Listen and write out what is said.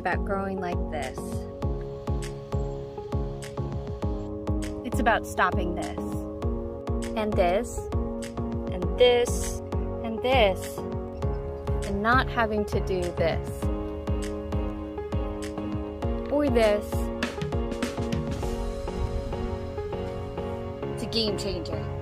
about growing like this. It's about stopping this. And this. And this. And this. And not having to do this. Or this. It's a game changer.